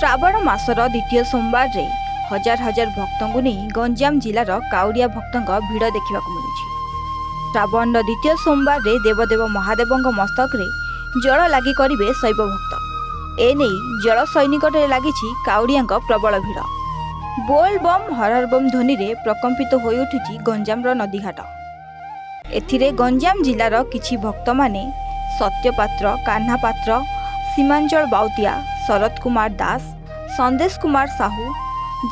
ଶ୍ରାବଣ ମାସର ଦ୍ୱିତୀୟ ସୋମବାରରେ ହଜାର ହଜାର ଭକ୍ତଙ୍କୁ ନେଇ ଗଞ୍ଜାମ ଜିଲ୍ଲାର କାଉଡ଼ିଆ ଭକ୍ତଙ୍କ ଭିଡ଼ ଦେଖିବାକୁ ମିଳୁଛି ଶ୍ରାବଣର ଦ୍ୱିତୀୟ ସୋମବାରରେ ଦେବଦେବ ମହାଦେବଙ୍କ ମସ୍ତକରେ ଜଳ ଲାଗି କରିବେ ଶୈବ ଭକ୍ତ ଏନେଇ ଜଳ ସୈନିକଟରେ ଲାଗିଛି କାଉଡ଼ିଆଙ୍କ ପ୍ରବଳ ଭିଡ଼ ବୋଲ ବମ୍ ହରର ବମ୍ ଧ୍ୱନିରେ ପ୍ରକମ୍ପିତ ହୋଇଉଠୁଛି ଗଞ୍ଜାମର ନଦୀଘାଟ ଏଥିରେ ଗଞ୍ଜାମ ଜିଲ୍ଲାର କିଛି ଭକ୍ତମାନେ ସତ୍ୟପାତ୍ର କାହ୍ନା ପାତ୍ର ସୀମାଞ୍ଚଳ ବାଉତିଆ ଶରତ କୁମାର ଦାସ ସନ୍ଦେଶ କୁମାର ସାହୁ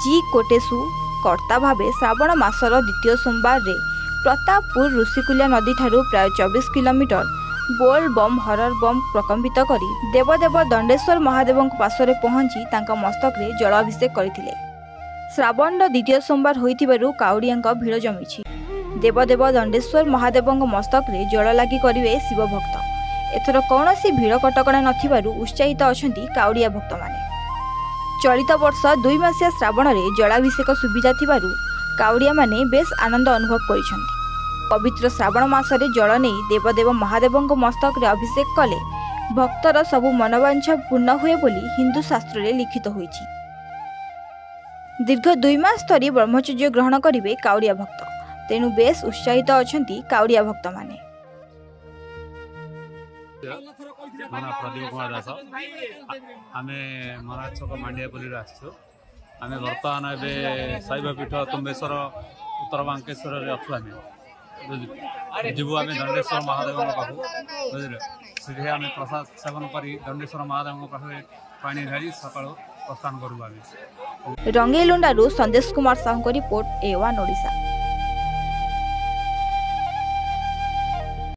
ଜି କୋଟେସୁ କର୍ତ୍ତା ଭାବେ ଶ୍ରାବଣ ମାସର ଦ୍ୱିତୀୟ ସୋମବାରରେ ପ୍ରତାପପୁର ଋଷିକୁଲିଆ ନଦୀଠାରୁ ପ୍ରାୟ ଚବିଶ କିଲୋମିଟର ବୋଲ୍ ବମ୍ ହରର ବମ୍ ପ୍ରକମ୍ପିତ କରି ଦେବଦେବ ଦଣ୍ଡେଶ୍ୱର ମହାଦେବଙ୍କ ପାର୍ଶ୍ୱରେ ପହଞ୍ଚି ତାଙ୍କ ମସ୍ତକରେ ଜଳ ଅଭିଷେକ କରିଥିଲେ ଶ୍ରାବଣର ଦ୍ୱିତୀୟ ସୋମବାର ହୋଇଥିବାରୁ କାଉଡ଼ିଆଙ୍କ ଭିଡ଼ ଜମିଛି ଦେବଦେବ ଦଣ୍ଡେଶ୍ୱର ମହାଦେବଙ୍କ ମସ୍ତକରେ ଜଳ ଲାଗି କରିବେ ଶିବଭକ୍ତ ଏଥର କୌଣସି ଭିଡ଼ କଟକଣା ନଥିବାରୁ ଉତ୍ସାହିତ ଅଛନ୍ତି କାଉଡ଼ିଆ ଭକ୍ତମାନେ চলিত বর্ষ দুই মাসিয়া শ্রাবণের জলাভিষেক সুবিধা থাকার কাউড়িয়া মানে বেশ আনন্দ অনুভব করছেন পবিত্র শ্রাবণ মাসে জল নেই দেবদেব মহাদেব মস্তকরে অভিষেক কলে ভক্তর সবু মনবাঞ্ছা পূর্ণ হুয়ে বলে হিন্দু শাস্ত্রে লিখিত হয়েছে দীর্ঘ দুই মাস ধরে ব্রহ্মচর্য গ্রহণ করবে কাউড়িয়া ভক্ত তেণু বেশ উৎসাহিত অনেক কাউড়িয়া ভক্ত মানে మన ప్రదీప్ కుమార్ రావు ఆమె మహారాజ్ చౌక మాండ్యాపల్లి ଆସିଛୁ ଆମେ ବର୍ତ୍ତମାନ ଏବେ ଶୈବ ପୀଠ ତୁମ୍ବେଶ୍ୱର ଉତ୍ତର ବାଙ୍କେଶ୍ୱରରେ ଅଛୁ ଆମେ ଯିବୁ ଆମେ ଦଣ୍ଡେଶ୍ୱର ମହାଦେବଙ୍କ ପାଖକୁ ବୁଝିଲେ ସେଠି ଆମେ ପ୍ରସାଦ ସେବନ କରି ଦଣ୍ଡେଶ୍ୱର ମହାଦେବଙ୍କ ପାଖରେ ପାଣି ଢାଳି ସକାଳୁ ପ୍ରସ୍ଥାନ କରୁ ଆମେ ରଙ୍ଗେଇଲୁଣ୍ଡାରୁ ସନ୍ଦେଶ କୁମାର ସାହୁଙ୍କ ରିପୋର୍ଟ ଏ ଓଆନ୍ ଓଡ଼ିଶା